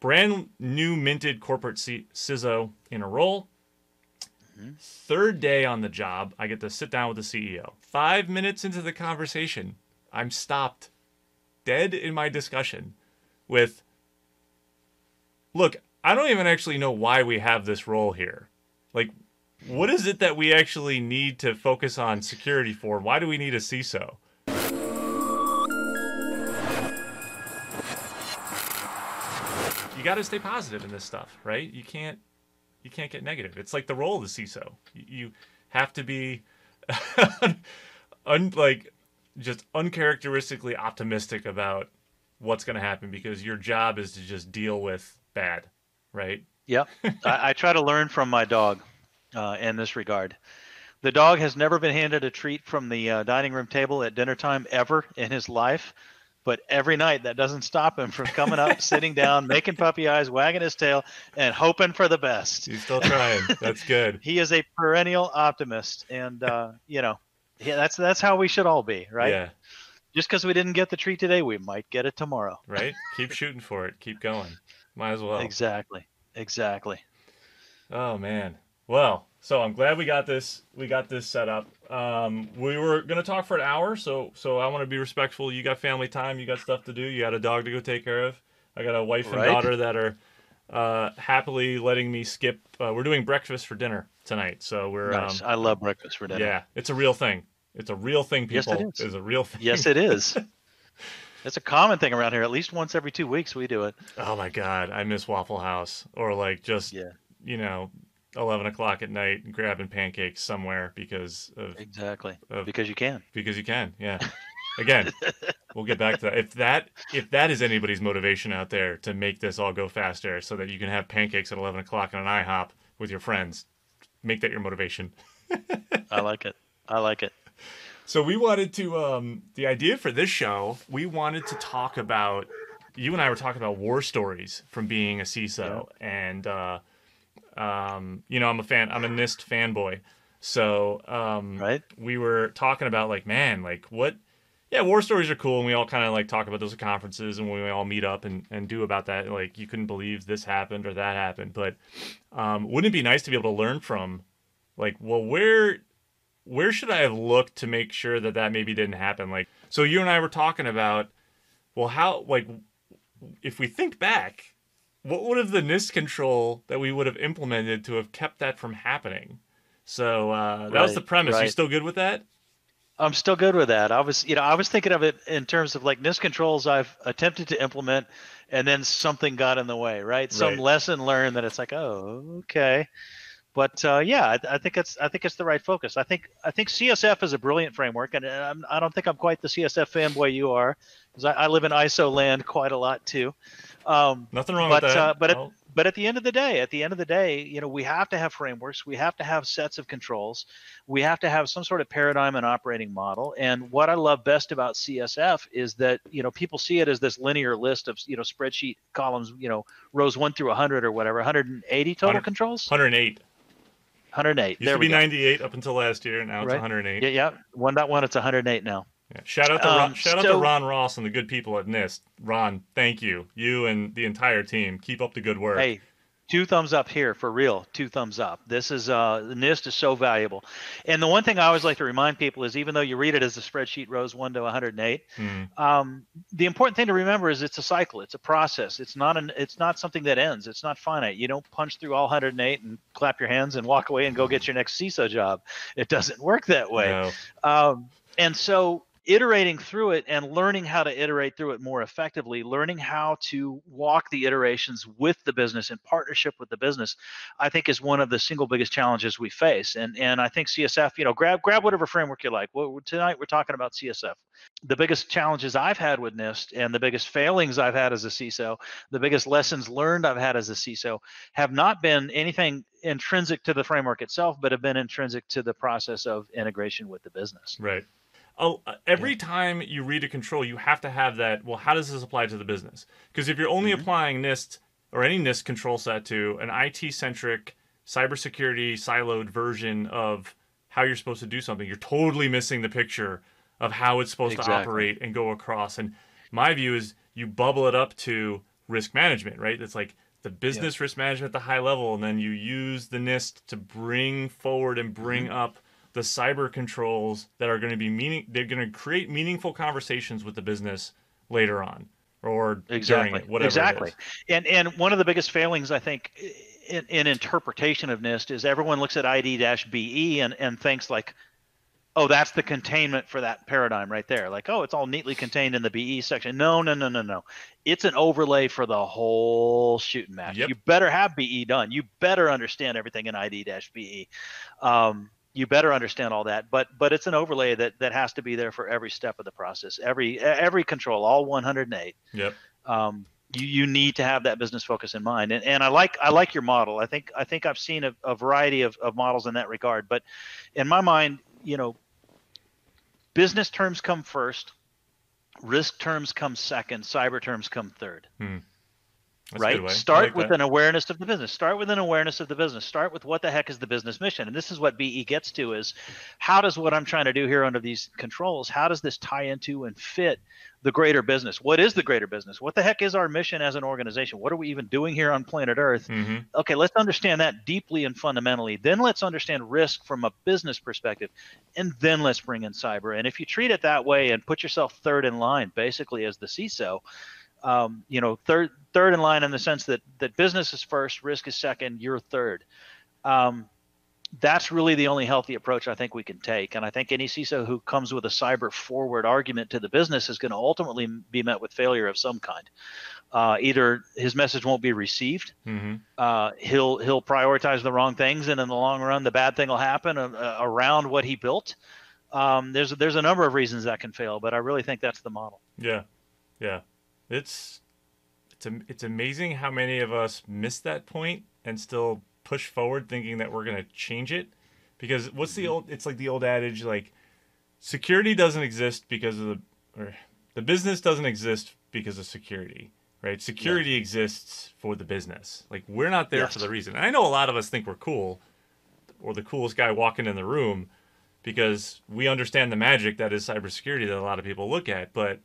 brand new minted corporate C- CISO in a role. Mm-hmm. Third day on the job, I get to sit down with the CEO. Five minutes into the conversation, I'm stopped dead in my discussion with look, I don't even actually know why we have this role here. Like, what is it that we actually need to focus on security for? Why do we need a CISO? Got to stay positive in this stuff, right? You can't you can't get negative. It's like the role of the CISO. You- have to be un, like just uncharacteristically optimistic about what's going to happen because your job is to just deal with bad, right? Yep. I, I try to learn from my dog uh, in this regard. The dog has never been handed a treat from the uh, dining room table at dinner time ever in his life. But every night, that doesn't stop him from coming up, sitting down, making puppy eyes, wagging his tail, and hoping for the best. He's still trying. That's good. He is a perennial optimist, and uh, you know, yeah, that's that's how we should all be, right? Yeah, Just because we didn't get the treat today, we might get it tomorrow. right? Keep shooting for it. Keep going. Might as well. Exactly. Exactly. Oh man. Well, so I'm glad we got this. We got this set up. Um, we were gonna talk for an hour, so so I want to be respectful. You got family time. You got stuff to do. You got a dog to go take care of. I got a wife and Right. daughter that are uh, happily letting me skip. Uh, we're doing breakfast for dinner tonight, so we're Nice. um, I love breakfast for dinner. yeah. It's a real thing. It's a real thing, people. Yes, it is. It's a real thing. Yes, it is. It's a common thing around here. At least once every two weeks, we do it. Oh my god, I miss Waffle House or like just Yeah, you know, eleven o'clock at night and grabbing pancakes somewhere because of exactly. Of- Because you can. because you can. Yeah. Again, we'll get back to that. If that if that is anybody's motivation out there to make this all go faster, so that you can have pancakes at eleven o'clock on an IHOP with your friends, make that your motivation. I like it. I like it. So we wanted to um the idea for this show, we wanted to talk about you and I were talking about war stories from being a CISO and uh um you know, I'm a fan I'm a NIST fanboy. So um Right? we were talking about like, man, like what yeah, war stories are cool and we all kind of like talk about those at conferences and we all meet up and, and do about that, like you couldn't believe this happened or that happened. But um wouldn't it be nice to be able to learn from like, well, where where should I have looked to make sure that that maybe didn't happen? Like, so you and I were talking about, well, how, like, if we think back, what would have the NIST control that we would have implemented to have kept that from happening? So uh, that was the Right, premise. You still good with that? I'm still good with that. I was, you know, I was thinking of it in terms of like NIST controls I've attempted to implement, and then something got in the way, right? Some Right. lesson learned that it's like, oh, okay. But uh, yeah, I, I think it's I think it's the right focus. I think I think CSF is a brilliant framework, and I'm, I don't think I'm quite the CSF fanboy you are, because I, I live in ISO land quite a lot too. Um, Nothing wrong but with that. uh, but at, but at the end of the day, at the end of the day, you know, we have to have frameworks. We have to have sets of controls. We have to have some sort of paradigm and operating model. And what I love best about CSF is that you know people see it as this linear list of you know spreadsheet columns, you know, rows one through 100 or whatever, 180 total 100 controls. 108. 108. Used there to we be go. 98 up until last year, and now it's Right. 108. Yeah, yeah. One dot one. It's 108 now. Yeah. Shout out to Um, Ron, shout out to Ron Ross and the good people at NIST. Ron, thank you. You and the entire team. Keep up the good work. Hey, two thumbs up here for real. Two thumbs up. This is uh, the NIST is so valuable. And the one thing I always like to remind people is even though you read it as a spreadsheet rows one to 108, Hmm. um, the important thing to remember is it's a cycle. It's a process. It's not an. It's not something that ends. It's not finite. You don't punch through all 108 and clap your hands and walk away and go get your next CISO job. It doesn't work that way. No. Um, and so iterating through it and learning how to iterate through it more effectively, learning how to walk the iterations with the business in partnership with the business, I think is one of the single biggest challenges we face. And and I think CSF, you know, grab grab whatever framework you like. Well, tonight we're talking about CSF. The biggest challenges I've had with NIST and the biggest failings I've had as a CISO, the biggest lessons learned I've had as a CISO have not been anything intrinsic to the framework itself, but have been intrinsic to the process of integration with the business. Right. Oh, uh, every time you read a control, you have to have that. Well, how does this apply to the business? Because if you're only Mm-hmm. applying NIST or any NIST control set to an IT centric, cybersecurity siloed version of how you're supposed to do something, you're totally missing the picture of how it's supposed to operate and go across. And my view is you bubble it up to risk management, right? It's like the business risk management at the high level, and then you use the NIST to bring forward and bring Mm-hmm. up the cyber controls that are going to be meaning. They're going to create meaningful conversations with the business later on, or exactly during it, whatever. exactly is. and and one of the biggest failings i think in, in interpretation of nist is everyone looks at id-be and and thinks like oh that's the containment for that paradigm right there like oh it's all neatly contained in the be section no no no no no it's an overlay for the whole shooting match Yep. you better have be done you better understand everything in id-be um, you better understand all that but but it's an overlay that that has to be there for every step of the process every every control all 108 Yep. um, you, you need to have that business focus in mind and, and i like i like your model. I think i think i've seen a, a variety of, of models in that regard but in my mind you know business terms come first risk terms come second cyber terms come third That's right? good way. I start like with that. an awareness of the business. Start with an awareness of the business. Start with what the heck is the business mission? And this is what be gets to is how does what i'm trying to do here under these controls how does this tie into and fit the greater business? What is the greater business? What the heck is our mission as an organization? What are we even doing here on planet earth? Mhm. okay let's understand that deeply and fundamentally. Then let's understand risk from a business perspective and then let's bring in cyber. And if you treat it that way and put yourself third in line basically as the ciso um, you know third third in line in the sense that that business is first risk is second you're third um, that's really the only healthy approach I think we can take. And I think any CISO who comes with a cyber forward argument to the business is going to ultimately be met with failure of some kind. Uh, either his message won't be received, Mhm. uh, he'll he'll prioritize the wrong things, and in the long run, the bad thing will happen uh, around what he built. Um, there's there's a number of reasons that can fail, but I really think that's the model. Yeah, yeah. It's it's it's amazing how many of us miss that point and still push forward thinking that we're gonna change it. Because what's the mm-hmm. old? It's like the old adage like security doesn't exist because of the or the business doesn't exist because of security, right? Security exists for the business. Like we're not there for the reason. And I know a lot of us think we're cool, or the coolest guy walking in the room, because we understand the magic that is cybersecurity that a lot of people look at, but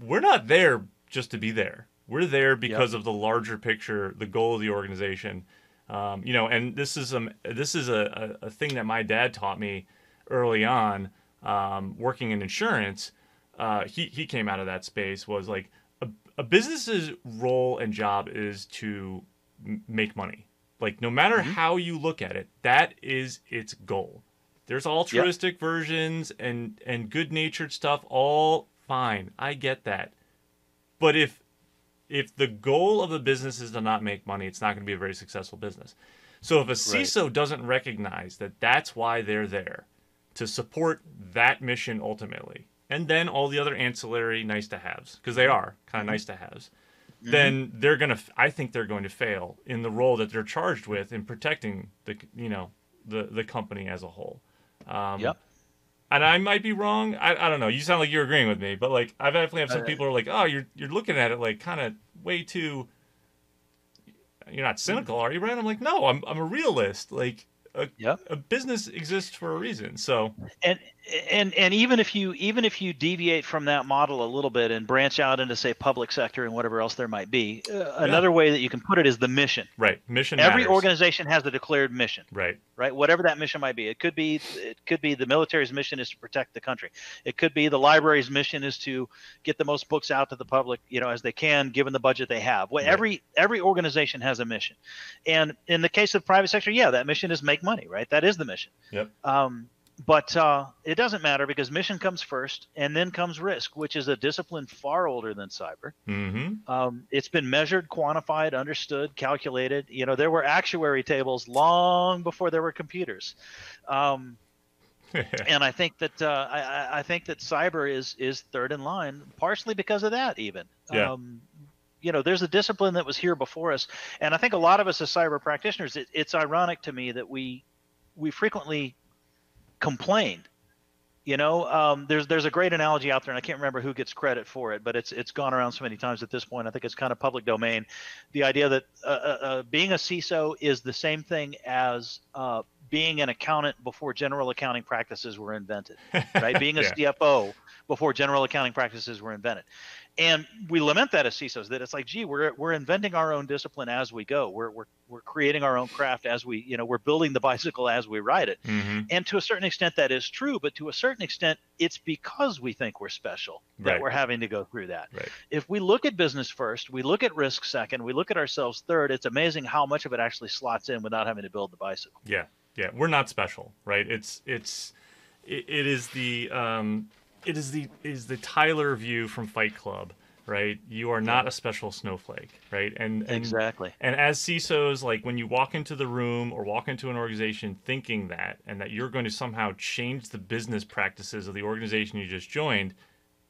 we're not there just to be there. We're there because of the larger picture, the goal of the organization. Um, you know, and this is um this is a, a, a thing that my dad taught me early on, um, working in insurance. Uh, he he came out of that space was like a, a business's role and job is to m- make money. Like no matter how you look at it, that is its goal. There's altruistic versions and and good natured stuff, all fine. I get that. But if if the goal of the business is to not make money, it's not going to be a very successful business. So if a CISO doesn't recognize that that's why they're there to support that mission ultimately, and then all the other ancillary nice to haves, because they are kind of nice to haves, then they're going to, I think they're going to fail in the role that they're charged with in protecting the, you know, the, the company as a whole. Um, Yep. And I might be wrong. I, I don't know. You sound like you're agreeing with me, but like I've definitely have some people who are like, oh, you're you're looking at it like kind of way too. You're not cynical, are you, Brian? I'm like, no, I'm I'm a realist. Like a, Yep. a business exists for a reason. So and and and even if you even if you deviate from that model a little bit and branch out into say public sector and whatever else there might be uh, another way that you can put it is the mission right, mission. every matters. organization has a declared mission Right. right whatever that mission might be it could be it could be the military's mission is to protect the country it could be the library's mission is to get the most books out to the public you know as they can given the budget they have well, Right. every every organization has a mission and in the case of private sector yeah that mission is make money right that is the mission Yep. um, but uh, it doesn't matter because mission comes first and then comes risk which is a discipline far older than cyber Mm-hmm. um, it's been measured, quantified, understood, calculated. You know, there were actuary tables long before there were computers, um, and I think that uh, I, I- think that cyber is is third in line, partially because of that. Even, Yeah. um, you know, there's a discipline that was here before us, and I think a lot of us as cyber practitioners, it, it's ironic to me that we we frequently complain you know, um, there's there's a great analogy out there, and I can't remember who gets credit for it, but it's it's gone around so many times at this point. I think it's kind of public domain. The idea that uh, uh, uh, being a CISO is the same thing as uh, being an accountant before general accounting practices were invented, right? Being a Yeah. CFO before general accounting practices were invented. And we lament that as CISOs that it's like, gee, we're we're inventing our own discipline as we go. We're we're we're creating our own craft as we, you know, we're building the bicycle as we ride it. hmm And to a certain extent, that is true. But to a certain extent, it's because we think we're special that Right. we're having to go through that. Right. If we look at business first, we look at risk second, we look at ourselves third, it's amazing how much of it actually slots in without having to build the bicycle. Yeah, yeah, we're not special, right? It's it's it, it is the um it is the is the Tyler view from Fight Club, right? You are not a special snowflake, right? And, and Exactly. and as CISOs, like when you walk into the room or walk into an organization thinking that and that you're going to somehow change the business practices of the organization you just joined,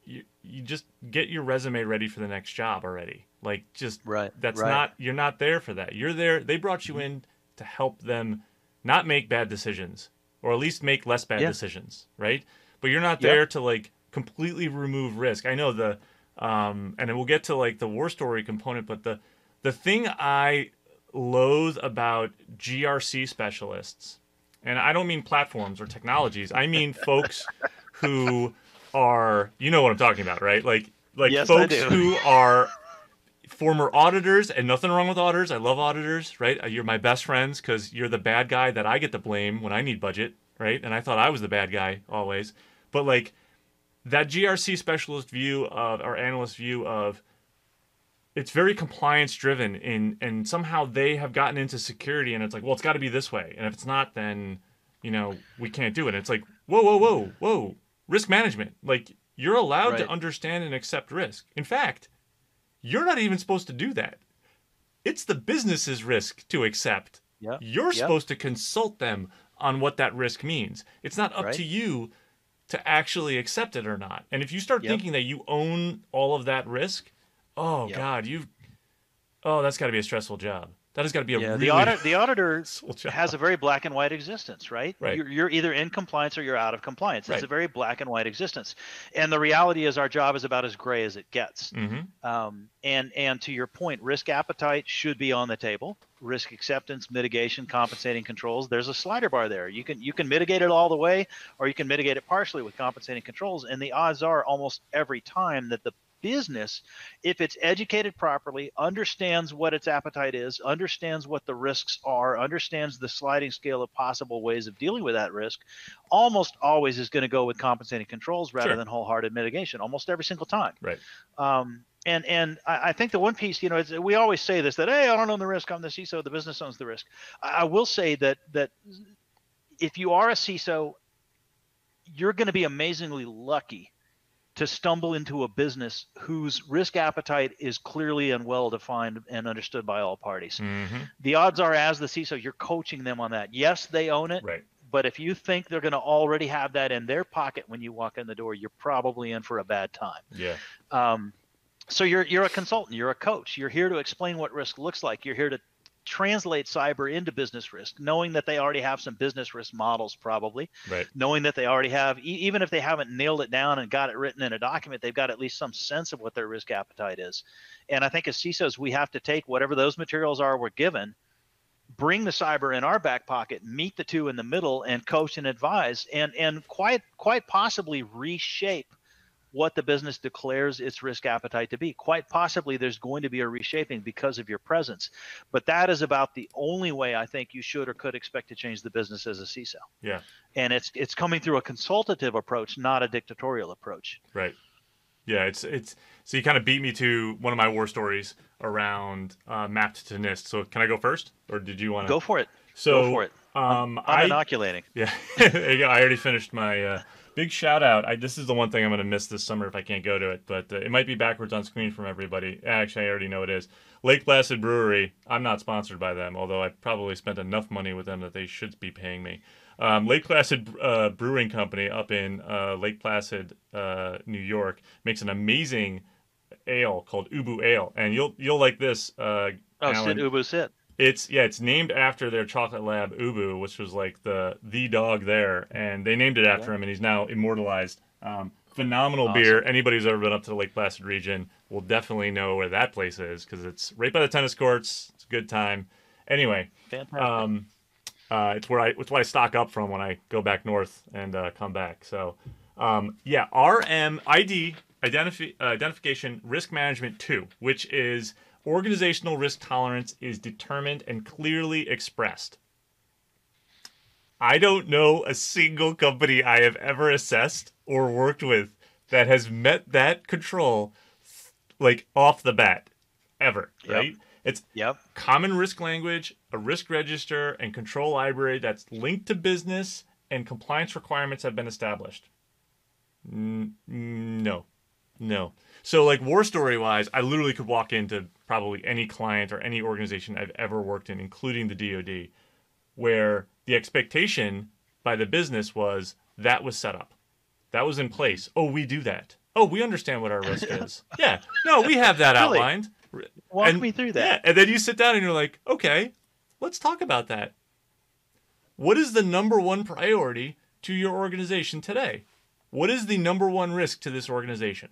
you you just get your resume ready for the next job already. Like just Right. that's right. not you're not there for that. You're there they brought you mm-hmm. in to help them not make bad decisions or at least make less bad Yeah. decisions, right? But you're not Yep. there to like completely remove risk. I know the um and then we'll get to like the war story component, but the the thing I loathe about GRC specialists, and I don't mean platforms or technologies, I mean folks who are you know what I'm talking about, right? Like like Yes, folks who are former auditors and nothing wrong with auditors. I love auditors, right? Uh, You're my best friends because you're the bad guy that I get to blame when I need budget, right? And I thought I was the bad guy always. But like that GRC specialist view of or analyst view of it's very compliance driven in and somehow they have gotten into security and it's like, well, it's got to be this way. And if it's not, then you know, we can't do it. And it's like, whoa, whoa, whoa, whoa. Risk management. Like you're allowed to understand and accept risk. In fact, you're not even supposed to do that. It's the business's risk to accept. Yeah. You're Yep. supposed to consult them on what that risk means. It's not up Right. to you to actually accept it or not. And if you start Yep. thinking that you own all of that risk, oh Yep. god, you've oh, that's got to be a stressful job. That has got to be a Yeah, really the audit the auditor has a very black and white existence, right? Right. You're, you're either in compliance or you're out of compliance. It's Right. a very black and white existence, and the reality is our job is about as gray as it gets. Mm-hmm. Um, and and to your point, risk appetite should be on the table. Risk acceptance, mitigation, compensating controls. There's a slider bar there. You can you can mitigate it all the way, or you can mitigate it partially with compensating controls. And the odds are almost every time that the business, if it's educated properly, understands what its appetite is, understands what the risks are, understands the sliding scale of possible ways of dealing with that risk, almost always is going to go with compensating controls rather Sure. than wholehearted mitigation. Almost every single time. Right. Um, and and I, I think the one piece, you know, it's, we always say this that hey, I don't own the risk. I'm the CISO. The business owns the risk. I, I will say that that if you are a CISO, you're going to be amazingly lucky to stumble into a business whose risk appetite is clearly and well defined and understood by all parties. hmm The odds are, as the CISO, you're coaching them on that. Yes, they own it, Right. but if you think they're going to already have that in their pocket when you walk in the door, you're probably in for a bad time. Yeah. Um, so you're you're a consultant, you're a coach. You're here to explain what risk looks like. You're here to translate cyber into business risk, knowing that they already have some business risk models, probably Right. knowing that they already have, e- even if they haven't nailed it down and got it written in a document, they've got at least some sense of what their risk appetite is. And I think as CISOs, we have to take whatever those materials are we're given, bring the cyber in our back pocket, meet the two in the middle, and coach and advise, and and quite quite possibly reshape what the business declares its risk appetite to be. Quite possibly, there's going to be a reshaping because of your presence, but that is about the only way I think you should or could expect to change the business as a CISO Yeah. and it's it's coming through a consultative approach, not a dictatorial approach. Right. Yeah, it's it's so you kind of beat me to one of my war stories around uh, mapped to NIST. So can I go first, or did you want to Go for it. So Go for it. Um, I'm I inoculating. yeah, there you go. I already finished my uh, big shout out. I, this is the one thing I'm going to miss this summer if I can't go to it, but uh, it might be backwards on screen from everybody. Actually, I already know it is. Lake Placid Brewery. I'm not sponsored by them, although I probably spent enough money with them that they should be paying me. Um, Lake Placid uh, Brewing Company up in uh, Lake Placid, uh, New York, makes an amazing ale called Ubu Ale, and you'll you'll like this. Uh, Oh, Allan. Sit Ubu Sit. It's yeah, it's named after their chocolate lab Ubu, which was like the the dog there, and they named it after Yeah. him, and he's now immortalized. Um, phenomenal Awesome. beer. Anybody who's ever been up to the Lake Placid region will definitely know where that place is because it's right by the tennis courts. It's a good time. Anyway, um, Uh, it's where I it's what I stock up from when I go back north and uh, come back. So, um, yeah, RMID identifi- uh, identification risk management two, which is organizational risk tolerance is determined and clearly expressed. I don't know a single company I have ever assessed or worked with that has met that control like off the bat ever, Yep. right? It's Yep. common risk language, a risk register, and control library that's linked to business and compliance requirements have been established. N- no, no. So, like war story wise, I literally could walk into probably any client or any organization I've ever worked in, including the DoD, where the expectation by the business was that was set up, that was in place. Oh, we do that. Oh, we understand what our risk is. Yeah, no, we have that Really? outlined. Walk And- me through that. Yeah, and then you sit down and you're like, okay, let's talk about that. What is the number one priority to your organization today? What is the number one risk to this organization?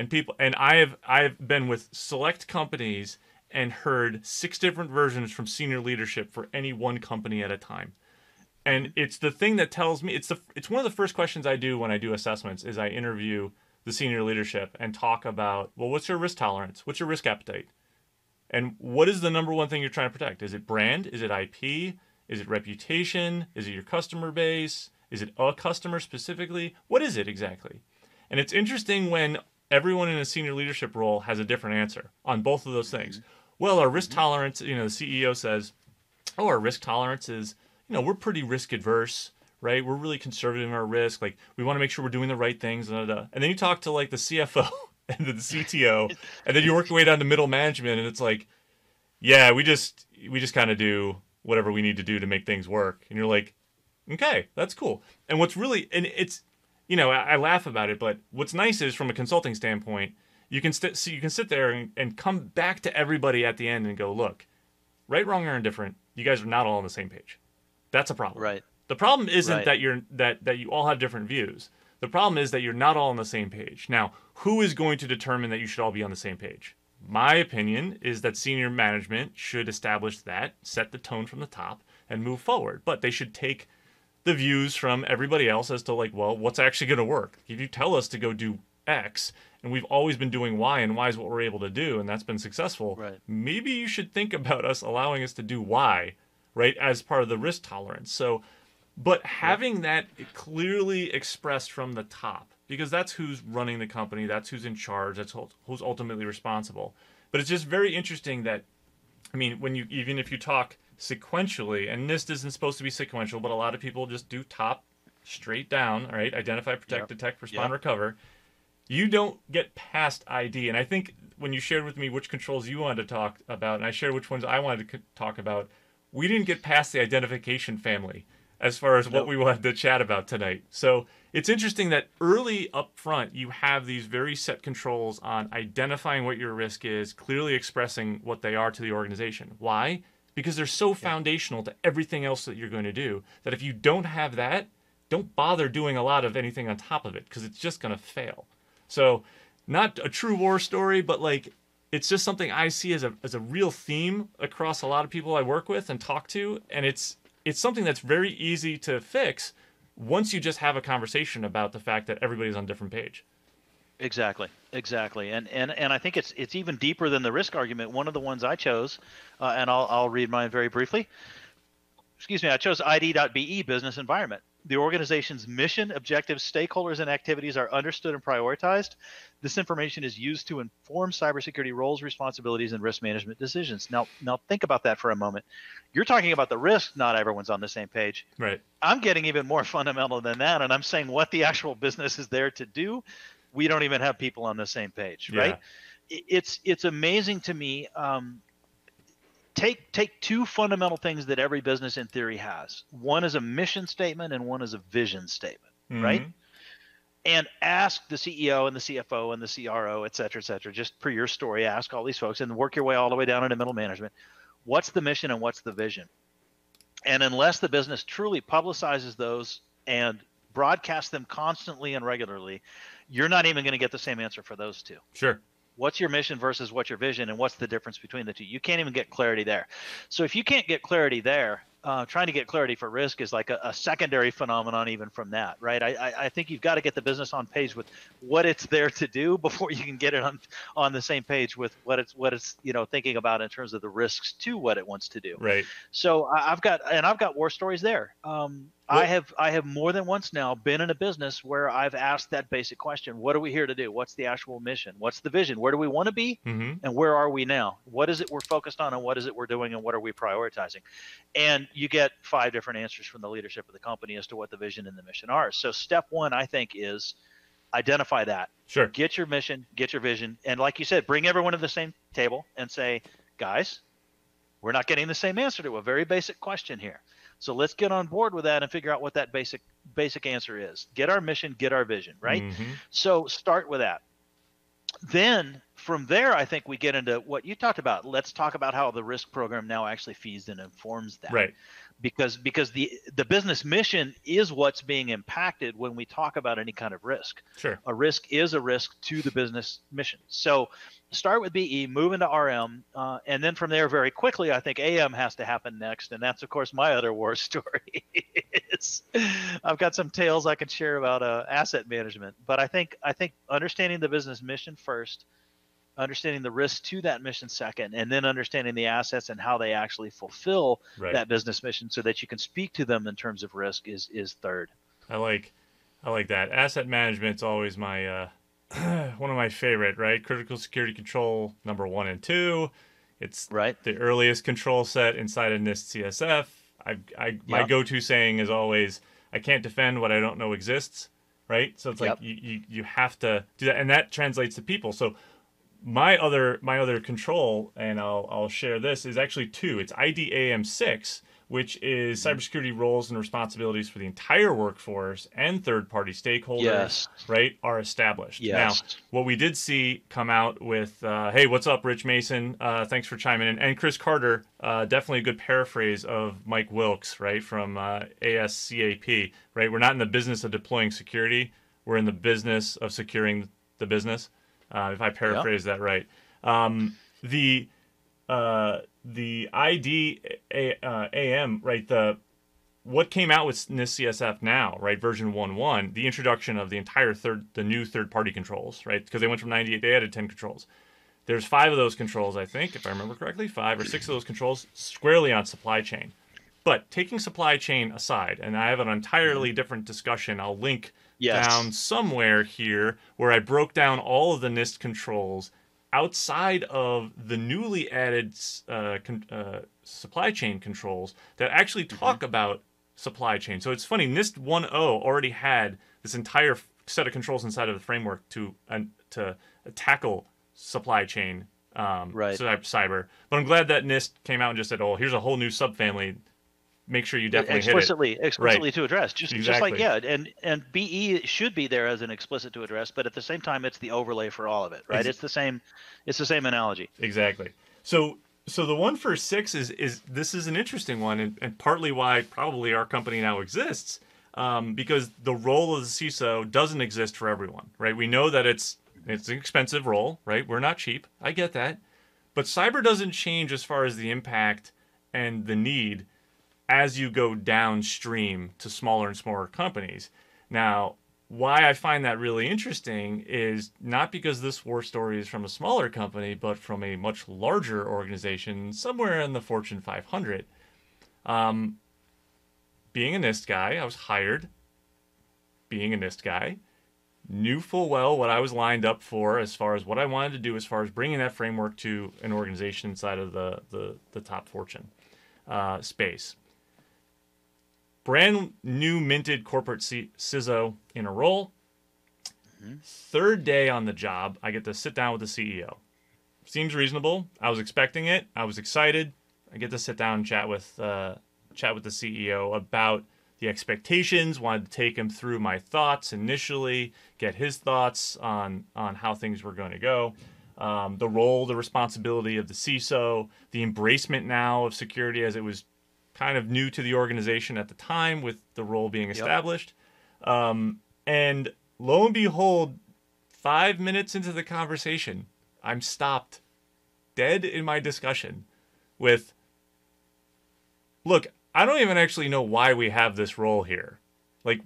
And people and I have I have been with select companies and heard six different versions from senior leadership for any one company at a time. And it's the thing that tells me it's the it's one of the first questions I do when I do assessments is I interview the senior leadership and talk about, well, what's your risk tolerance? What's your risk appetite? And what is the number one thing you're trying to protect? Is it brand? Is it IP? Is it reputation? Is it your customer base? Is it a customer specifically? What is it exactly? And it's interesting when everyone in a senior leadership role has a different answer on both of those things. Well, our risk tolerance, you know, the CEO says, oh, our risk tolerance is, you know, we're pretty risk adverse, right? We're really conservative in our risk. Like, we want to make sure we're doing the right things. And then you talk to like the CFO and then the CTO, and then you work your way down to middle management, and it's like, yeah, we just we just kind of do whatever we need to do to make things work. And you're like, okay, that's cool. And what's really and it's you know I, I laugh about it, but what's nice is from a consulting standpoint, you can st- so you can sit there and, and come back to everybody at the end and go, look, right, wrong, or indifferent, you guys are not all on the same page. That's a problem. Right. The problem isn't Right. that you're that that you all have different views. The problem is that you're not all on the same page. Now, who is going to determine that you should all be on the same page? My opinion is that senior management should establish that, set the tone from the top, and move forward. But they should take the views from everybody else as to like, well, what's actually going to work? If you tell us to go do X, and we've always been doing Y, and Y is what we're able to do, and that's been successful. Right. Maybe you should think about us allowing us to do Y, right, as part of the risk tolerance. So, but having that clearly expressed from the top, because that's who's running the company, that's who's in charge, that's who's ultimately responsible. But it's just very interesting that I mean, when you even if you talk sequentially, and NIST isn't supposed to be sequential, but a lot of people just do top straight down, right? Identify, protect, Yep. detect, respond, Yep. recover. You don't get past ID, and I think when you shared with me which controls you wanted to talk about, and I shared which ones I wanted to talk about, we didn't get past the identification family as far as what we wanted to chat about tonight. So it's interesting that early up front you have these very set controls on identifying what your risk is, clearly expressing what they are to the organization. Why? Because they're so foundational to everything else that you're going to do that if you don't have that, don't bother doing a lot of anything on top of it because it's just going to fail. So, not a true war story, but like it's just something I see as a as a real theme across a lot of people I work with and talk to, and it's it's something that's very easy to fix once you just have a conversation about the fact that everybody's on a different page. Exactly, exactly, and and and I think it's it's even deeper than the risk argument. One of the ones I chose, uh, and I'll I'll read mine very briefly. Excuse me, I chose ID.be business environment. The organization's mission, objectives, stakeholders, and activities are understood and prioritized. This information is used to inform cybersecurity roles, responsibilities, and risk management decisions. Now, now think about that for a moment. You're talking about the risk. Not everyone's on the same page. Right. I'm getting even more fundamental than that, and I'm saying what the actual business is there to do. We don't even have people on the same page, right? It's it's amazing to me. Um, take take two fundamental things that every business in theory has. One is a mission statement, and one is a vision statement, right? Mhm. And ask the CEO and the CFO and the CRO, et cetera, et cetera. Just per your story, ask all these folks and work your way all the way down into middle management. What's the mission and what's the vision? And unless the business truly publicizes those and broadcasts them constantly and regularly, you're not even going to get the same answer for those two. Sure. What's your mission versus what's your vision, and what's the difference between the two? You can't even get clarity there. So if you can't get clarity there, uh, trying to get clarity for risk is like a, a, secondary phenomenon even from that right I, I, I think you've got to get the business on page with what it's there to do before you can get it on on the same page with what it's what it's you know thinking about in terms of the risks to what it wants to do right so I, have got and i've got war stories there um, I have I have more than once now been in a business where I've asked that basic question: What are we here to do? What's the actual mission? What's the vision? Where do we want to be? Mm-hmm. And where are we now? What is it we're focused on, and what is it we're doing, and what are we prioritizing? And you get five different answers from the leadership of the company as to what the vision and the mission are. So step one, I think, is identify that. Sure. Get your mission, get your vision, and like you said, bring everyone to the same table and say, guys, we're not getting the same answer to a very basic question here so let's get on board with that and figure out what that basic basic answer is. Get our mission, get our vision, right? Mm-hmm. So start with that. Then from there, I think we get into what you talked about. Let's talk about how the risk program now actually feeds and informs that. Right. Because because the the business mission is what's being impacted when we talk about any kind of risk. Sure. A risk is a risk to the business mission. So start with BE, move into RM, uh, and then from there, very quickly, I think AM has to happen next, and that's of course my other war story. I've got some tales I can share about uh, asset management, but I think I think understanding the business mission first, understanding the risk to that mission second, and then understanding the assets and how they actually fulfill right. that business mission, so that you can speak to them in terms of risk, is is third. I like, I like that. Asset management's always my. Uh one of my favorite, right? Critical security control number one and two. It's right. the earliest control set inside of NIST CSF. I, I my go-to saying is always, "I can't defend what I don't know exists." Right. So it's like yep. you, you you have to do that, and that translates to people. So my other my other control, and I'll I'll share this is actually two. It's IDAM six, which is mm-hmm. cybersecurity roles and responsibilities for the entire workforce and third-party stakeholders, yes. right, are established. Yes. Now, what we did see come out with, uh, "Hey, what's up, Rich Mason? Uh, thanks for chiming in," and Chris Carter, uh, definitely a good paraphrase of Mike Wilkes, right, from uh, ASCAP, right. We're not in the business of deploying security; we're in the business of securing the business. Uh, if I paraphrase yep. that right, um, the uh, the ID A, uh, AM, right? The what came out with NIST CSF now, right? Version 1.1, the introduction of the entire third, the new third-party controls, right? Because they went from 98, they added 10 controls. There's five of those controls, I think, if I remember correctly, five or six of those controls squarely on supply chain. But taking supply chain aside, and I have an entirely different discussion. I'll link yes. down somewhere here where I broke down all of the NIST controls outside of the newly added uh, con- uh, supply chain controls that actually mm-hmm. talk mm-hmm. about supply chain. So it's funny, NIST 1.0 already had this entire set of controls inside of the framework to uh, to tackle supply chain um, right. cyber. But I'm glad that NIST came out and just said, "Oh, here's a whole new subfamily make sure you definitely explicitly explicitly right. to address just exactly. just like yeah and and be should be there as an explicit to address but at the same time it's the overlay for all of it right? Ex- it's the same it's the same analogy. Exactly. So so the one for six is is this is an interesting one and, and partly why probably our company now exists um, because the role of the CISO doesn't exist for everyone right? We know that it's it's an expensive role right? We're not cheap. I get that. But cyber doesn't change as far as the impact and the need as you go downstream to smaller and smaller companies. Now, why I find that really interesting is not because this war story is from a smaller company, but from a much larger organization, somewhere in the Fortune 500. Um, being a NIST guy, I was hired being a NIST guy, knew full well what I was lined up for as far as what I wanted to do as far as bringing that framework to an organization inside of the, the, the top Fortune uh, space brand new minted corporate C- CISO in a role. Mm-hmm. Third day on the job, I get to sit down with the CEO. Seems reasonable. I was expecting it. I was excited. I get to sit down and chat with uh, chat with the CEO about the expectations. Wanted to take him through my thoughts initially, get his thoughts on on how things were going to go. Um, the role, the responsibility of the CISO, the embracement now of security as it was kind of new to the organization at the time with the role being established. Yep. Um, and lo and behold, five minutes into the conversation, I'm stopped dead in my discussion with look, I don't even actually know why we have this role here. Like,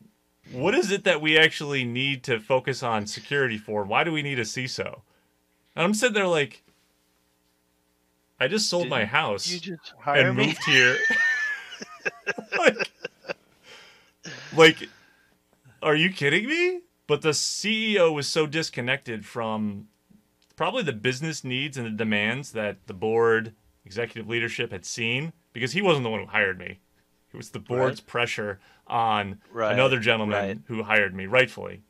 what is it that we actually need to focus on security for? Why do we need a CISO? And I'm sitting there like, I just sold Didn't my house You just hire and me. moved here. like, like, are you kidding me? But the CEO was so disconnected from probably the business needs and the demands that the board, executive leadership had seen because he wasn't the one who hired me. It was the board's pressure on Right, another gentleman right. who hired me rightfully.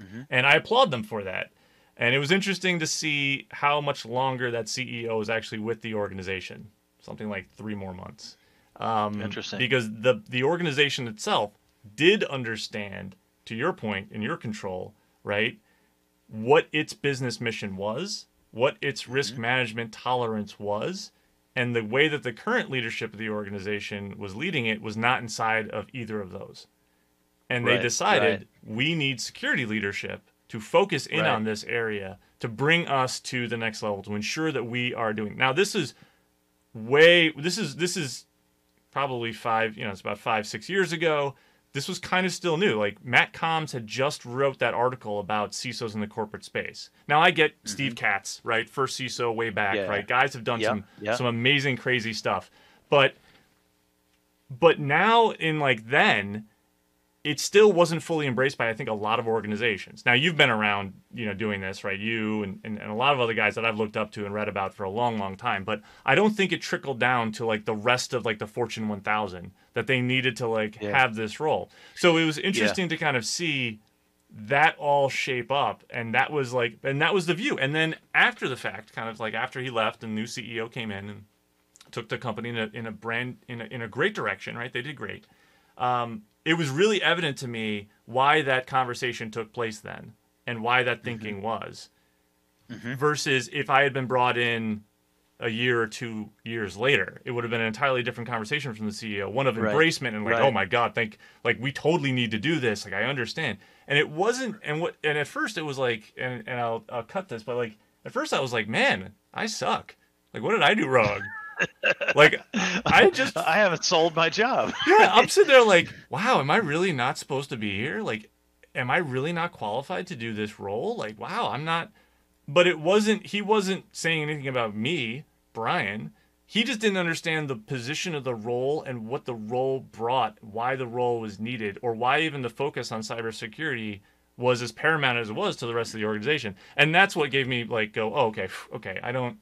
Mhm. And I applaud them for that. And it was interesting to see how much longer that CEO was actually with the organization. Something like three more months. Um, Interesting. Because the the organization itself did understand, to your point, in your control, right, what its business mission was, what its risk Mm-hmm. management tolerance was, and the way that the current leadership of the organization was leading it was not inside of either of those. And they Right, decided right. we need security leadership to focus in Right. on this area to bring us to the next level to ensure that we are doing. Now this is way this is this is probably 5, you know, it's about 5 6 years ago. This was kind of still new. Like Matt Combs had just wrote that article about CISOs in the corporate space. Now I get Steve Katz, right? First CISO way back, Mm-hmm. Yeah. right? Guys have done Yeah, some yeah. some amazing crazy stuff. But but now in like then it still wasn't fully embraced by I think a lot of organizations. Now you've been around, you know, doing this, right? You and, and, and a lot of other guys that I've looked up to and read about for a long, long time. But I don't think it trickled down to like the rest of like the Fortune 1000 that they needed to like Yeah. have this role. So it was interesting to kind of see that all shape up and that was like and that was the view and then after the fact kind of like after he left and new ceo came in and took the company in a, in a brand in a, in a great direction right they did great um, it was really evident to me why that conversation took place then and why that mm-hmm. thinking was. Mm-hmm. Versus if i had been brought in a year or two years later it would have been an entirely different conversation from the ceo one of Right. embracement and like oh Right. oh my god think like we totally need to do this. Like i understand. And it wasn't and what and at first it was like and, and I'll, I'll cut this but like at first i was like man i suck. Like what did i do wrong like i just I haven't sold my job. yeah, I'm sitting there like, wow, am I really not supposed to be here? Like, am I really not qualified to do this role? Like, wow, I'm not. But it wasn't, he wasn't saying anything about me, Brian. He just didn't understand the position of the role and what the role brought, why the role was needed, or why even the focus on cybersecurity was as paramount as it was to the rest of the organization. And that's what gave me like, go, oh, okay, okay, I don't.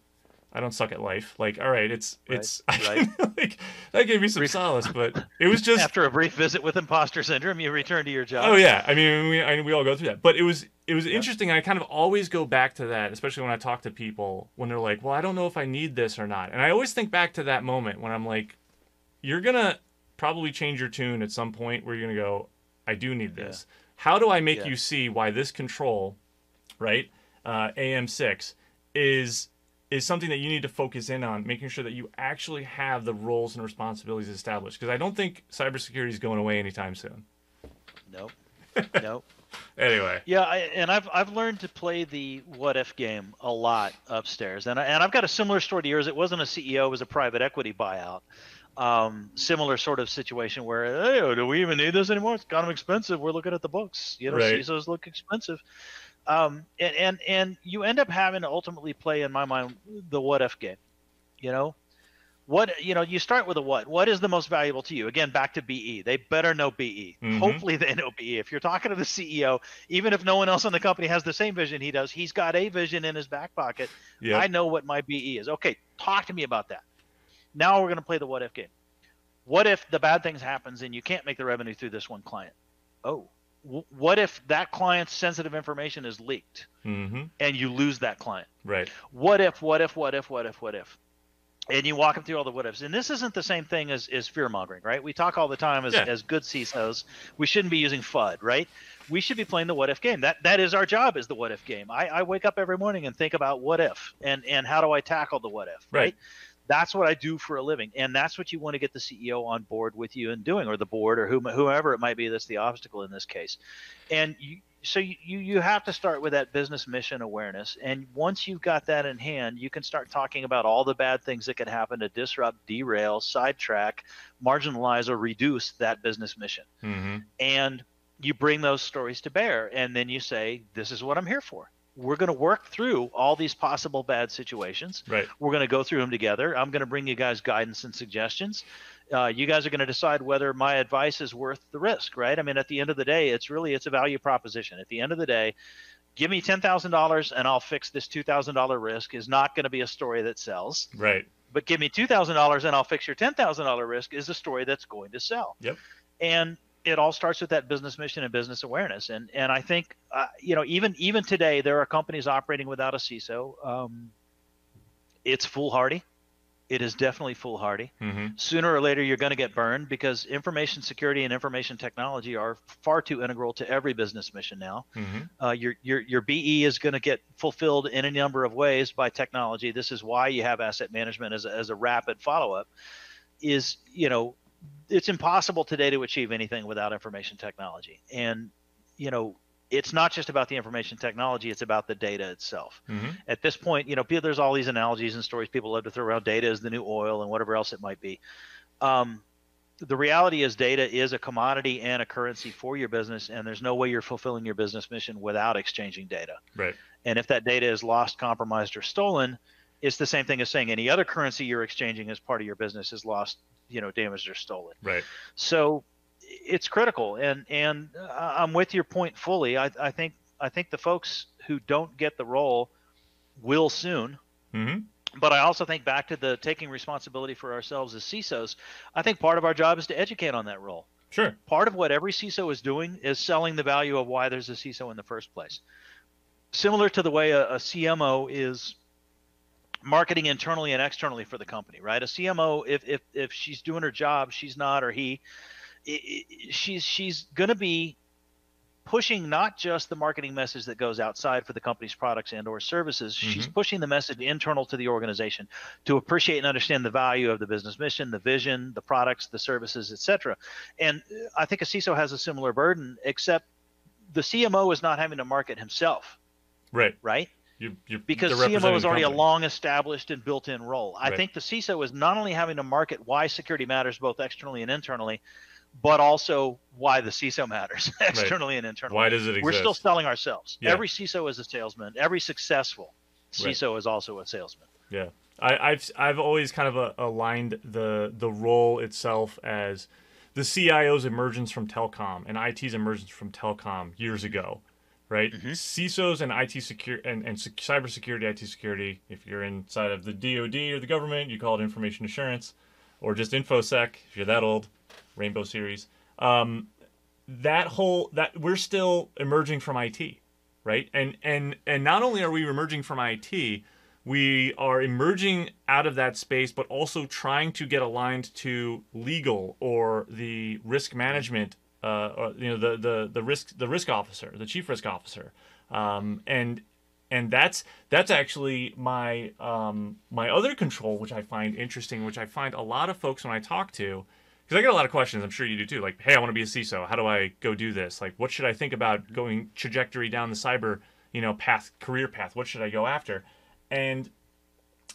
I don't suck at life. Like, all right, it's Right, it's right. like that gave me some solace, but it was just After a brief visit with imposter syndrome, you return to your job. Oh yeah, I mean we I, we all go through that, but it was it was interesting. I kind of always go back to that, especially when I talk to people when they're like, "Well, I don't know if I need this or not," and I always think back to that moment when I'm like, "You're gonna probably change your tune at some point where you're gonna go, I do need this. How do I make Yeah. you see why this control, right, uh, AM6 is." Is something that you need to focus in on, making sure that you actually have the roles and responsibilities established. Because I don't think cybersecurity is going away anytime soon. Nope. Nope. Anyway, Yeah, I, and I've I've learned to play the what if game a lot upstairs, and I, and I've got a similar story to yours. It wasn't a CEO; it was a private equity buyout. Um, similar sort of situation where, hey, do we even need this anymore? It's kind of expensive. We're looking at the books. You know, Right. CISOs look expensive. Um, and, and and you end up having to ultimately play, in my mind, the what if game. You know, what you know, you start with a what. What is the most valuable to you? Again, back to BE. They better know BE. Mhm. Hopefully, they know BE. If you're talking to the CEO, even if no one else in the company has the same vision he does, he's got a vision in his back pocket. yeah, I know what my BE is. Okay, talk to me about that. Now we're going to play the what if game. What if the bad things happens and you can't make the revenue through this one client? Oh, what if that client's sensitive information is leaked mm-hmm. and you lose that client? right, What if? What if? What if? What if? What if? And you walk them through all the what ifs. And this isn't the same thing as, as fear mongering, right? We talk all the time as, Yeah. as good CISOs. We shouldn't be using FUD, right? We should be playing the what if game. That that is our job is the what if game. I, I wake up every morning and think about what if and, and how do I tackle the what if, Right. right? That's what I do for a living. And that's what you want to get the CEO on board with you and doing, or the board or whom, whoever it might be that's the obstacle in this case. And you so you, you have to start with that business mission awareness and once you've got that in hand you can start talking about all the bad things that can happen to disrupt derail sidetrack marginalize or reduce that business mission Mm-hmm. and you bring those stories to bear and then you say this is what i'm here for we're going to work through all these possible bad situations. Right. we're going to go through them together. I'm going to bring you guys guidance and suggestions. Uh, you guys are going to decide whether my advice is worth the risk right? I mean at the end of the day it's really it's a value proposition. At the end of the day give me $10000 and i'll fix this $2000 risk is not going to be a story that sells. Right. but give me $2000 and i'll fix your $10000 risk is a story that's going to sell. Yep. and it all starts with that business mission and business awareness and and i think uh, you know even even today there are companies operating without a ciso um, it's foolhardy it is definitely foolhardy Mm-hmm. sooner or later you're going to get burned because information security and information technology are far too integral to every business mission now Mm-hmm. uh, your your your BE is going to get fulfilled in a number of ways by technology. This is why you have asset management as a, as a rapid follow up. Is you know, it's impossible today to achieve anything without information technology, and you know, it's not just about the information technology; it's about the data itself. Mm-hmm. At this point, you know, there's all these analogies and stories people love to throw around. Data is the new oil, and whatever else it might be. Um, the reality is data is a commodity and a currency for your business and there's no way you're fulfilling your business mission without exchanging data Right. and if that data is lost compromised or stolen it's the same thing as saying any other currency you're exchanging as part of your business is lost you know damaged or stolen Right. so it's critical and and uh, i'm with your point fully i, I think i think the folks who don't get the role will soon Mm-hmm. but I also think back to the taking responsibility for ourselves as CISOs. I think part of our job is to educate on that role. Sure. Part of what every CISO is doing is selling the value of why there's a CISO in the first place. Similar to the way a, a CMO is marketing internally and externally for the company, right? A CMO, if if if she's doing her job, she's not or he, i i she's she's going to be pushing not just the marketing message that goes outside for the company's products and or services she's pushing the message internal to the organization to appreciate and understand the value of the business mission the vision the products the services etc and uh, i think a ciso has a similar burden except the cmo is not having to market himself Right. right You. You. because CMO is already a long established and built-in role. I Right. think the CISO is not only having to market why security matters both externally and internally, but also why the CISO matters externally and internally. Why does it exist? We're still selling ourselves. Yeah. Every CISO is a salesman. Every successful Right. CISO is also a salesman. Yeah, I, I've I've always kind of uh, aligned the the role itself as the CIO's emergence from telecom and IT's emergence from telecom years ago, right? Mm-hmm. CISOs and IT secure and and sec- cybersecurity, IT security. If you're inside of the DoD or the government, you call it information assurance, or just infosec. If you're that old, Rainbow series. Um, that whole that we're still emerging from IT, right? And and and not only are we emerging from IT, we are emerging out of that space, but also trying to get aligned to legal or the risk management, uh, or, you know, the, the the risk the risk officer, the chief risk officer, um, and and that's that's actually my um, my other control, which I find interesting, which I find a lot of folks when I talk to, because I get a lot of questions. I'm sure you do too. Like, hey, I want to be a CISO. How do I go do this? Like, what should I think about going trajectory down the cyber, you know, path, career path? What should I go after? And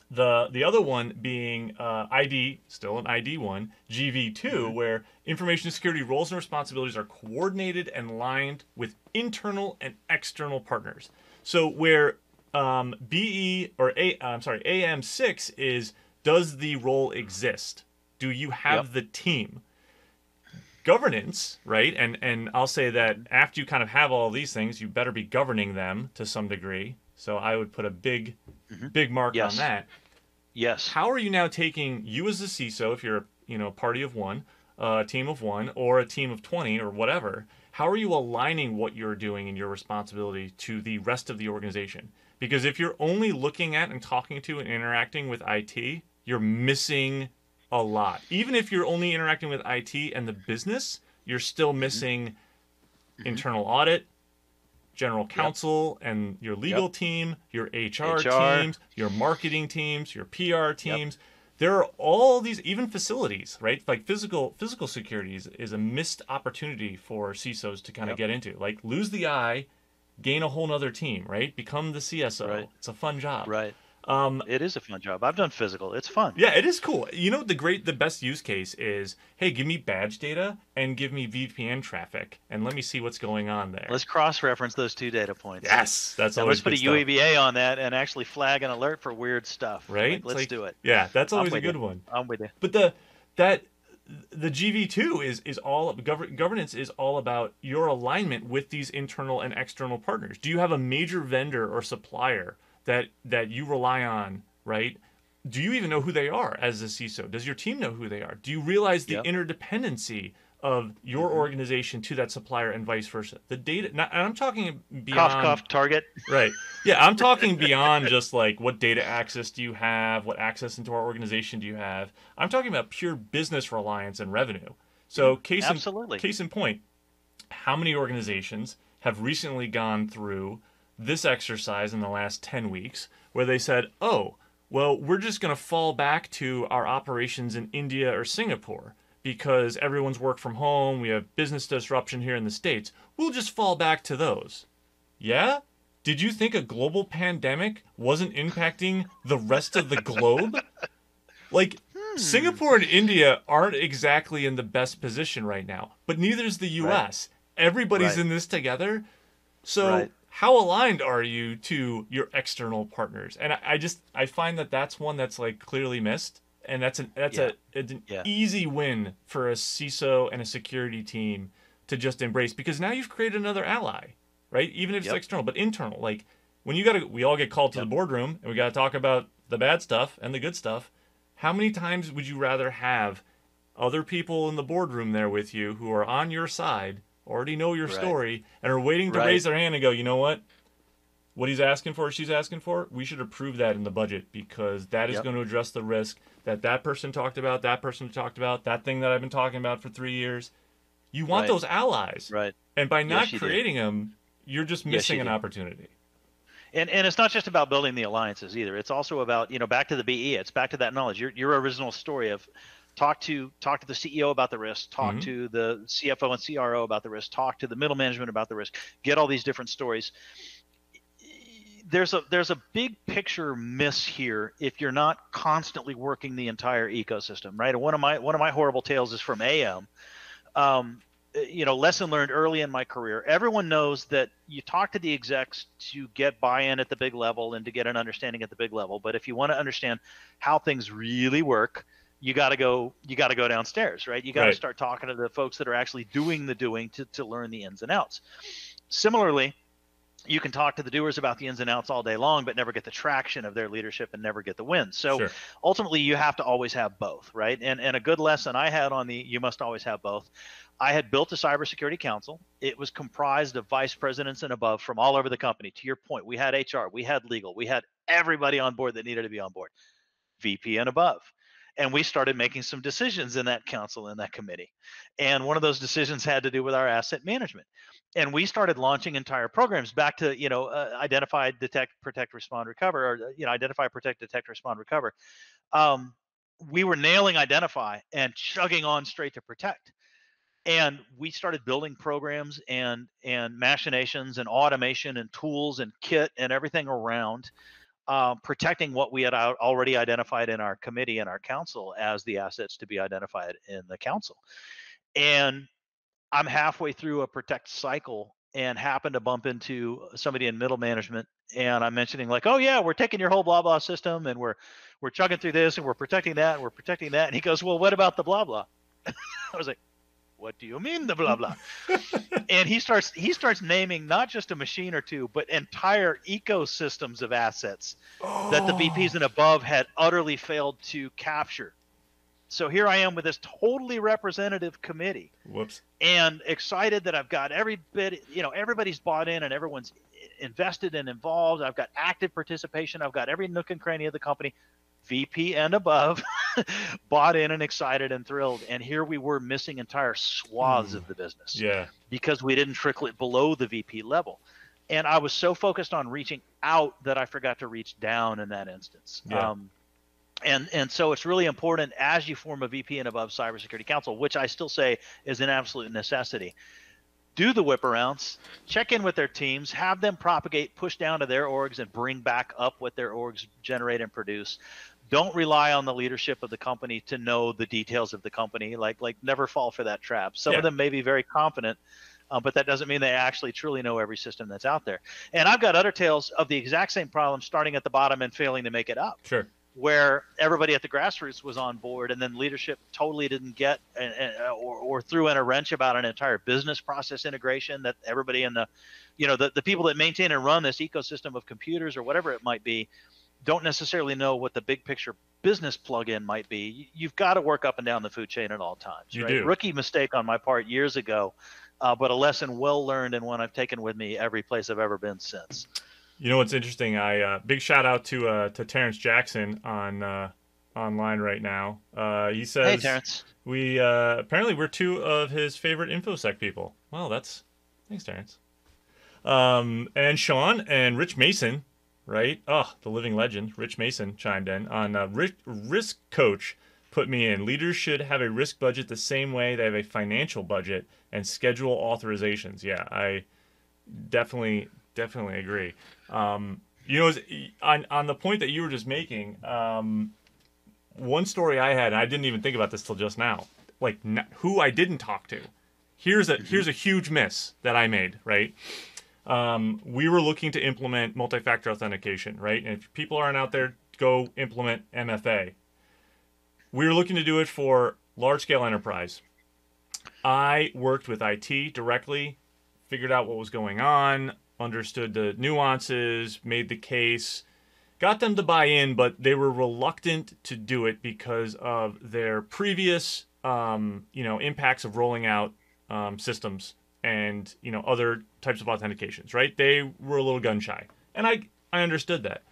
the the other one being uh, ID, still an ID one, GV2, where information security roles and responsibilities are coordinated and aligned with internal and external partners. So where um, BE or A, I'm sorry, AM6 is does the role exist? Do you have Yep. the team? Governance, right? And and I'll say that after you kind of have all these things, you better be governing them to some degree. So I would put a big, mm-hmm. big mark Yes. on that Yes. how are you now taking you as a CISO, if you're you know a party of one, uh, a team of one, or a team of twenty, or whatever? How are you aligning what you're doing and your responsibility to the rest of the organization? Because if you're only looking at and talking to and interacting with IT, you're missing a lot. Even if you're only interacting with IT and the business, you're still mm-hmm. missing mm-hmm. internal audit, general counsel, and your legal team, your HR, HR. teams, your marketing teams, your PR teams. There are all these, even facilities, right? Like physical physical security is, is a missed opportunity for CISOs to kind of Yep. get into. Like lose the eye gain a whole nother team, right? Become the CSO. Right. It's a fun job. Right. Um, It is a fun job. I've done physical. It's fun. yeah, it is cool. You know, the great, the best use case is, hey, give me badge data and give me VPN traffic, and let me see what's going on there. Let's cross-reference those two data points. yes, that's Now, always let's put a good stuff. UEBA on that and actually flag an alert for weird stuff. right? Like, let's like- do it. Yeah, that's always a with you. good one. I'm with you. But the that the GV two is is all gov- governance is all about your alignment with these internal and external partners. Do you have a major vendor or supplier that that you rely on, right? Do you even know who they are as a CISO? Does your team know who they are? Do you realize the Yep. interdependency of your Mhm. organization to that supplier and vice versa? The data, not, and I'm talking beyond Cough, cough, target. Right. Yeah, I'm talking beyond just like what data access do you have, what access into our organization do you have. I'm talking about pure business reliance and revenue. So case in, Absolutely. case in point, how many organizations have recently gone through this exercise in the last 10 weeks where they said, "Oh, well, we're just going to fall back to our operations in India or Singapore because everyone's work from home, we have business disruption here in the states. We'll just fall back to those." Yeah? Did you think a global pandemic wasn't impacting the rest of the globe? Like, Hmm. Singapore and India aren't exactly in the best position right now, but neither is the US. Everybody's Right. in this together. So, Right. How aligned are you to your external partners? And I, I just I find that that's one that's like clearly missed, and that's an that's Yeah. a it's an Yeah. easy win for a CISO and a security team to just embrace because now you've created another ally, right? Even if it's Yep. external, but internal. Like when you got to, we all get called to Yep. the boardroom and we got to talk about the bad stuff and the good stuff. How many times would you rather have other people in the boardroom there with you who are on your side, already know your Right. story, and are waiting to Right. raise their hand and go, you know what? What he's asking for, she's asking for, we should approve that in the budget because that is Yep. going to address the risk that that person talked about, that person talked about, that thing that I've been talking about for three years. You want Right. those allies. Right. And by not Yes, creating them, you're just missing you an do. opportunity. And and it's not just about building the alliances either. It's also about you know back to the BE. It's back to that knowledge. Your your original story of talk to talk to the CEO about the risk, talk Mhm. to the CFO and CRO about the risk, talk to the middle management about the risk. Get all these different stories. There's a there's a big picture miss here if you're not constantly working the entire ecosystem, right? And one of my one of my horrible tales is from AM. Um, you know, lesson learned early in my career. Everyone knows that you talk to the execs to get buy-in at the big level and to get an understanding at the big level. But if you want to understand how things really work, you got to go. You got to go downstairs, right? You got to Right. start talking to the folks that are actually doing the doing to to learn the ins and outs. Similarly, you can talk to the doers about the ins and outs all day long, but never get the traction of their leadership and never get the wins. So Sure. ultimately you have to always have both right and and a good lesson i had on the you must always have both i had built a cybersecurity council it was comprised of vice presidents and above from all over the company to your point we had hr we had legal we had everybody on board that needed to be on board vp and above and we started making some decisions in that council in that committee. And one of those decisions had to do with our asset management. And we started launching entire programs back to you know uh, identify detect protect respond recover or uh, you know identify protect detect respond recover. Um, we were nailing identify and chugging on straight to protect. And we started building programs and and machinations and automation and tools and kit and everything around uh, protecting what we had already identified in our committee and our council as the assets to be identified in the council. And i'm halfway through a protect cycle and happen to bump into somebody in middle management and i'm mentioning like oh yeah we're taking your whole blah blah system and we're we're chugging through this and we're protecting that and we're protecting that and he goes well what about the blah blah? I was like what do you mean the blah blah and he starts he starts naming not just a machine or two but entire ecosystems of assets that the VPs oh. and above had utterly failed to capture. So here I am with this totally representative committee Whoops. and excited that I've got every bit, you know, everybody's bought in and everyone's invested and involved. I've got active participation. I've got every nook and cranny of the company, VP and above, bought in and excited and thrilled. And here we were missing entire swaths Hmm. of the business Yeah. because we didn't trickle it below the VP level. And I was so focused on reaching out that I forgot to reach down in that instance. Yeah. Um, and and so it's really important as you form a VP and above cybersecurity council, which I still say is an absolute necessity. do the whip arounds, check in with their teams, have them propagate, push down to their orgs, and bring back up what their orgs generate and produce. Don't rely on the leadership of the company to know the details of the company. Like, like never fall for that trap. Some Yeah. of them may be very confident, uh, but that doesn't mean they actually truly know every system that's out there. And I've got other tales of the exact same problem, starting at the bottom and failing to make it up Sure. where everybody at the grassroots was on board and then leadership totally didn't get and, and, or, or threw in a wrench about an entire business process integration that everybody in the you know the, the people that maintain and run this ecosystem of computers or whatever it might be don't necessarily know what the big picture business plug-in might be You- you've got to work up and down the food chain at all times You right do. rookie mistake on my part years ago uh, but a lesson well learned and one i've taken with me every place i've ever been since You know what's interesting? I uh, big shout out to uh, to Terrence Jackson on uh, online right now. Uh, he says hey terrence we uh, apparently we're two of his favorite infosec people. Well, that's thanks, Terrence. Um, and Sean and Rich Mason, right? Oh, the living legend, Rich Mason chimed in on uh, Risk, risk Coach. Put me in. Leaders should have a risk budget the same way they have a financial budget and schedule authorizations. Yeah, I definitely definitely agree. Um, you know, on on the point that you were just making, um, one story I had, and I didn't even think about this till just now. Like n- who I didn't talk to. Here's a here's a huge miss that I made. Right. Um, we were looking to implement multi-factor authentication. Right. And if people aren't out there, go implement MFA. We were looking to do it for large-scale enterprise. I worked with IT directly, figured out what was going on, understood the nuances, made the case, got them to buy in, but they were reluctant to do it because of their previous, um, you know, impacts of rolling out um, systems and you know other types of authentications. Right? They were a little gun shy, and I I understood that.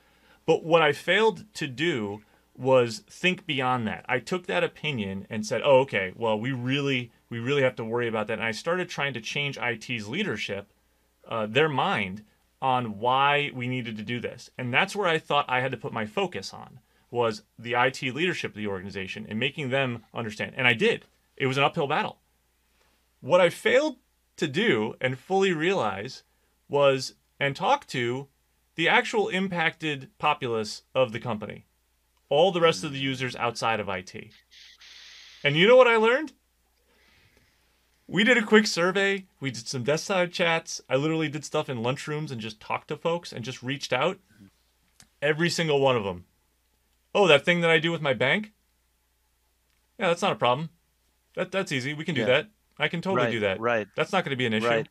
But what I failed to do was think beyond that. I took that opinion and said, "Oh, okay. Well, we really we really have to worry about that." And I started trying to change IT's leadership, uh, their mind on why we needed to do this. And that's where I thought I had to put my focus on was the IT leadership of the organization and making them understand. And I did. It was an uphill battle. What I failed to do and fully realize was and talk to the actual impacted populace of the company, all the rest of the users outside of IT. And you know what I learned? We did a quick survey. We did some desk side chats. I literally did stuff in lunchrooms and just talked to folks and just reached out. Every single one of them. Oh, that thing that I do with my bank? Yeah, that's not a problem. That that's easy. We can do Yeah. that. I can totally right do that. right That's not going to be an issue. Right.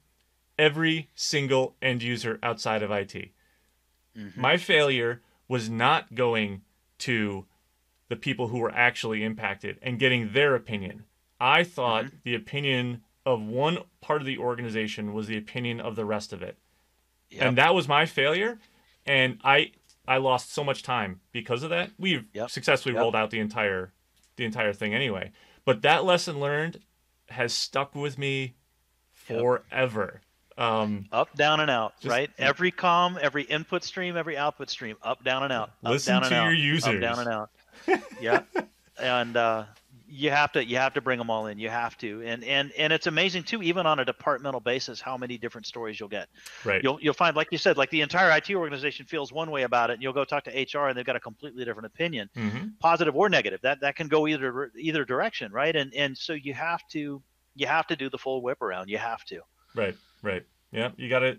Every single end user outside of IT. Mhm. My failure was not going to the people who were actually impacted and getting their opinion. I thought Mm-hmm. the opinion of one part of the organization was the opinion of the rest of it. Yep. And that was my failure and I I lost so much time because of that. We've Yep. successfully Yep. rolled out the entire the entire thing anyway. But that lesson learned has stuck with me Yep. forever. Um, up down and out Just- right every com every input stream every output stream up down and out up, Listen down and to out, your up, down and out yeah and uh you have to you have to bring them all in. You have to. And and and it's amazing too even on a departmental basis how many different stories you'll get. Right. you'll you'll find like you said like the entire IT organization feels one way about it and you'll go talk to HR and they've got a completely different opinion hmm positive or negative. That that can go either either direction right? And and so you have to you have to do the full whip around. You have to. Right, right. Yeah, you got to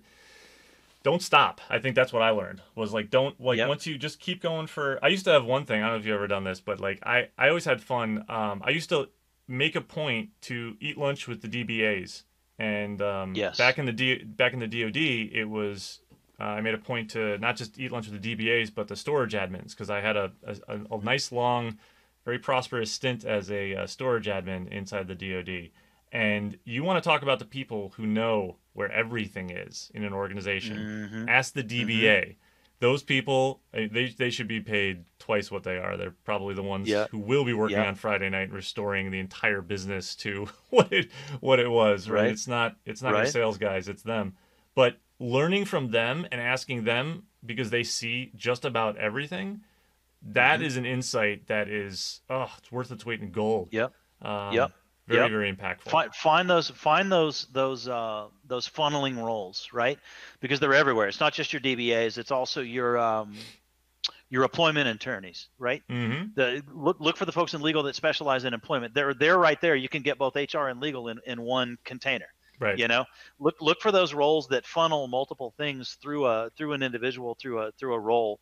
don't stop. I think that's what I learned was like don't like Yep. once you just keep going for I used to have one thing, I don't know if you've ever done this, but like I I always had fun. Um I used to make a point to eat lunch with the DBAs. And um Yes. back in the D, back in the DoD, it was uh, I made a point to not just eat lunch with the DBAs, but the storage admins because I had a, a a nice long, very prosperous stint as a, uh storage admin inside the DoD. And you want to talk about the people who know where everything is in an organization. Mhm. Ask the DBA. Those people, they, they should be paid twice what they are. They're probably the ones Yeah. who will be working Yeah. on Friday night, restoring the entire business to what it what it was. Right? Right. It's not it's not your sales guys. It's them. But learning from them and asking them because they see just about everything, that Mhm. is an insight that is oh, it's worth its weight in gold. Yep. Um, Yep. Very Yep. very impactful. find, find those find those those uh, those funneling roles right because they're everywhere it's not just your dbas it's also your um, your employment attorneys right Mm-hmm. the look look for the folks in legal that specialize in employment they're they're right there you can get both hr and legal in, in one container Right. you know look look for those roles that funnel multiple things through a through an individual through a through a role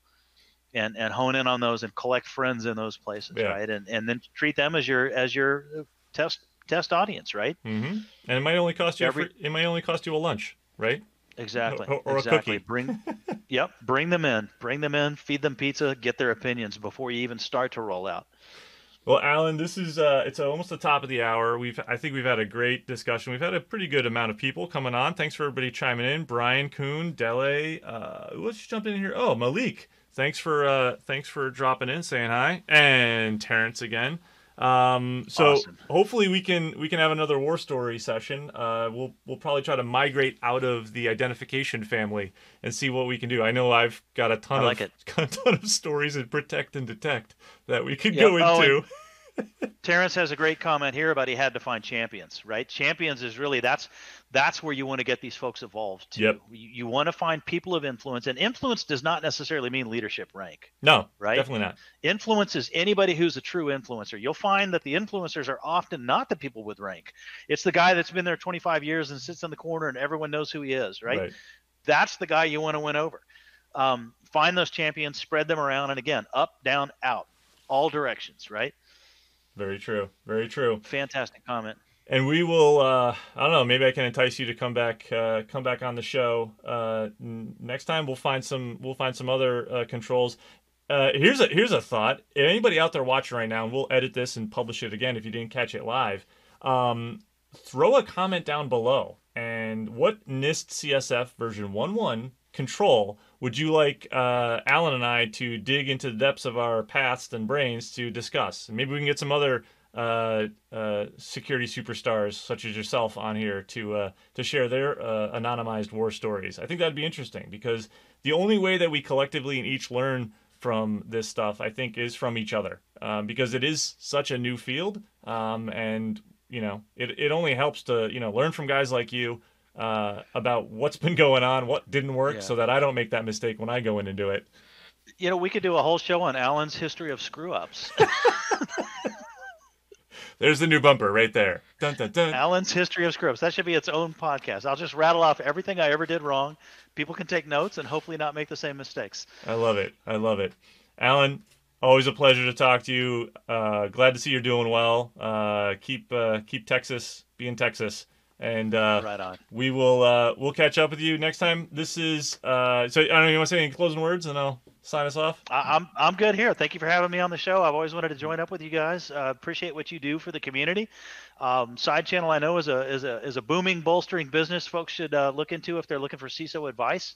and and hone in on those and collect friends in those places Yeah. right and and then treat them as your as your uh, test test audience right Mm-hmm. And it might only cost you a Every- free, it might only cost you a lunch, right? Exactly. Or- or a exactly. cookie. Bring, yep. Bring them in. Bring them in. Feed them pizza. Get their opinions before you even start to roll out. Well, Allan, this is uh, it's almost the top of the hour. We've I think we've had a great discussion. We've had a pretty good amount of people coming on. Thanks for everybody chiming in. Brian Kuhn, Dele, uh, let's jump in here. Oh, Malik, thanks for uh, thanks for dropping in, saying hi, and Terrence again. Um, so Awesome. hopefully we can we can have another war story session. Uh, we'll we'll probably try to migrate out of the identification family and see what we can do. I know I've got a ton I like of it. got a ton of stories in protect and detect that we could Yep. go Oh, into. Terrence has a great comment here about he had to find champions, right? Champions is really that's that's where you want to get these folks involved too. Yep. You, you want to find people of influence, and influence does not necessarily mean leadership rank. No, Right? Definitely not. Influence is anybody who's a true influencer. You'll find that the influencers are often not the people with rank. It's the guy that's been there 25 years and sits in the corner and everyone knows who he is, right? that's the guy you want to win over. Um, find those champions, spread them around, and again, up, down, out, all directions, right? Very true. Very true. Fantastic comment. And we will. Uh, I don't know. Maybe I can entice you to come back. Uh, come back on the show uh, n- next time. We'll find some. We'll find some other uh, controls. Uh, here's a here's a thought. If anybody out there watching right now, and we'll edit this and publish it again if you didn't catch it live. Um, throw a comment down below. And what NIST CSF version 1.1 control would you like uh, Allan and I to dig into the depths of our past and brains to discuss? Maybe we can get some other uh, uh, security superstars such as yourself on here to uh, to share their uh, anonymized war stories. I think that'd be interesting because the only way that we collectively and each learn from this stuff, I think, is from each other um, because it is such a new field, um, and you know, it it only helps to you know learn from guys like you. Uh, about what's been going on, what didn't work, Yeah. so that I don't make that mistake when I go in and do it. You know, we could do a whole show on Allan's history of screw ups. There's the new bumper right there. Dun, dun, dun. Allan's history of screw ups. That should be its own podcast. I'll just rattle off everything I ever did wrong. People can take notes and hopefully not make the same mistakes. I love it. I love it. Allan, always a pleasure to talk to you. Uh, glad to see you're doing well. Uh, keep uh, keep Texas being Texas, and uh, Right on. we will uh, we'll catch up with you next time. This is uh, so I don't know. You want to say any closing words, and I'll sign us off. I- I'm I'm good here. Thank you for having me on the show. I've always wanted to join up with you guys. Uh, appreciate what you do for the community. Um, SideChannel I know is a is a is a booming bolstering business. Folks should uh, look into if they're looking for CISO advice.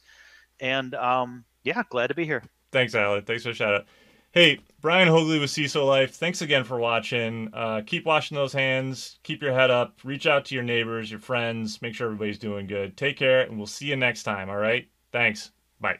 And um, yeah, glad to be here. Thanks, Allan. Thanks for the shout out. Hey, Brian Haugli with CISO Life. Thanks again for watching. Uh, keep washing those hands. Keep your head up. Reach out to your neighbors, your friends. Make sure everybody's doing good. Take care, and we'll see you next time. All right? Thanks. Bye.